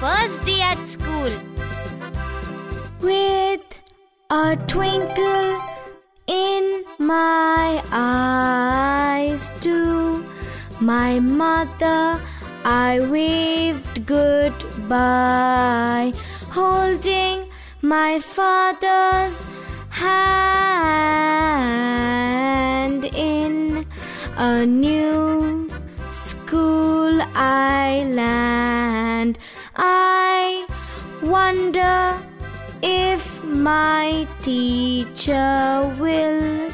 first day at school. With a twinkle in my eyes, to my mother I waved goodbye, holding my father's hand in a new school I. my teacher will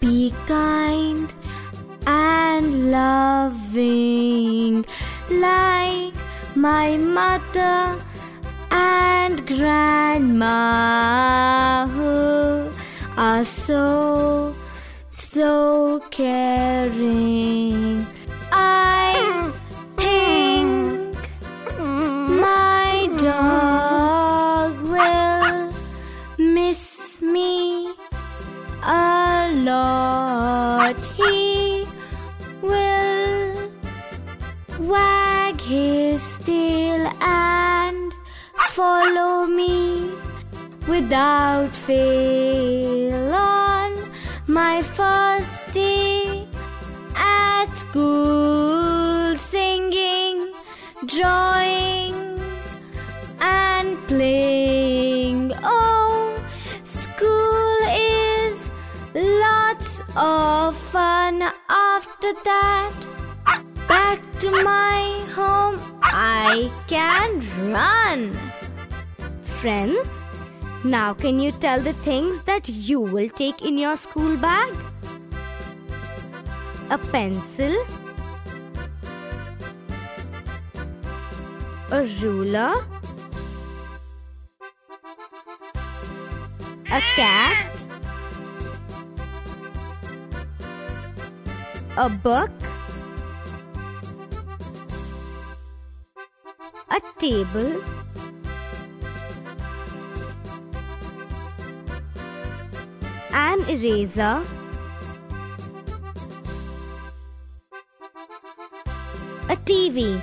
be kind and loving like my mother and grandma who are so so caring tail and follow me without fail. On my first day at school singing drawing and playing. Oh school is lots of fun. After that back to my home I can run. Friends, now can you tell the things that you will take in your school bag? A pencil, a ruler, a cat, a book, table, an eraser, a TV,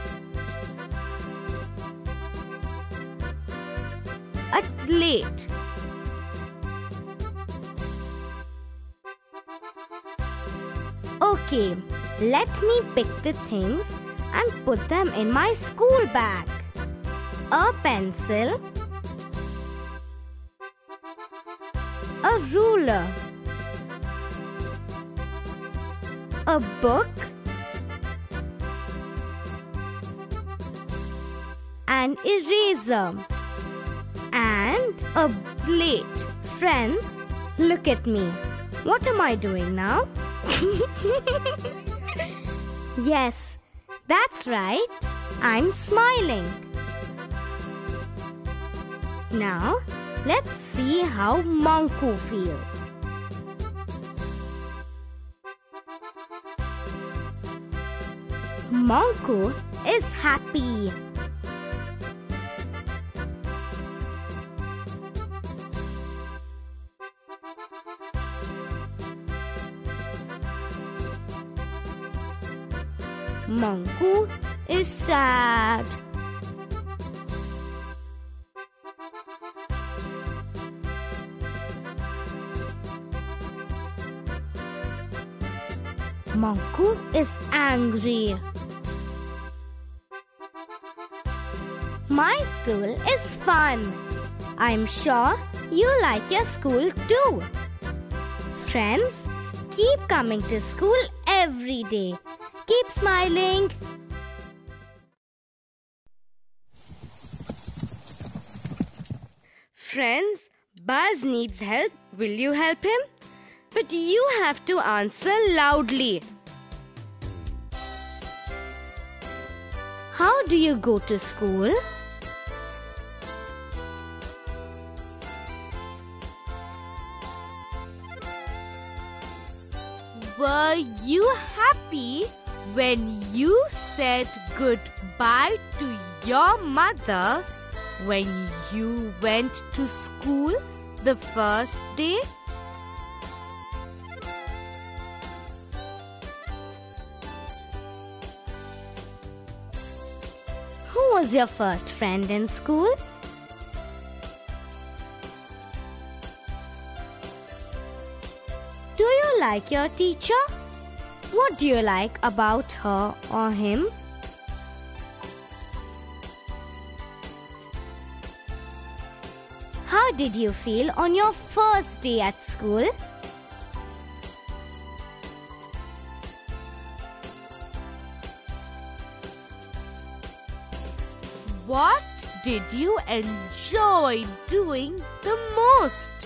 a slate, Okay, let me pick the things and put them in my school bag. A pencil, a ruler, a book, an eraser, and a plate. Friends, look at me. What am I doing now? yes, that's right. I'm smiling. Now, let's see how Monku feels. Monku is happy. Monku is sad. Monku is angry. My school is fun. I'm sure you like your school too. Friends, keep coming to school every day. Keep smiling. Friends, Buzz needs help. Will you help him? But you have to answer loudly. How do you go to school? Were you happy when you said goodbye to your mother when you went to school the first day? Was your first friend in school? Do you like your teacher? What do you like about her or him? How did you feel on your first day at school? What did you enjoy doing the most?